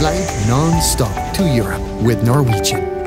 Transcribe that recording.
Fly non-stop to Europe with Norwegian.